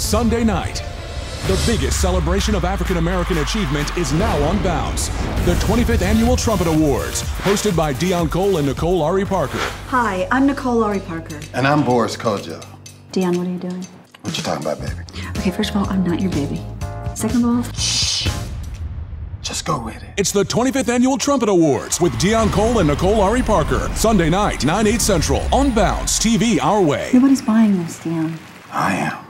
Sunday night. The biggest celebration of African American achievement is now on Bounce. The 25th Annual Trumpet Awards, hosted by Deon Cole and Nicole Ari Parker. Hi, I'm Nicole Ari Parker. And I'm Boris Kodjoe. Deon, what are you doing? What you talking about, baby? Okay, first of all, I'm not your baby. Second of all, shh. Just go with it. It's the 25th Annual Trumpet Awards with Deon Cole and Nicole Ari Parker. Sunday night, 9, 8 central on Bounce TV Our Way. nobody's buying this, Deon. I am.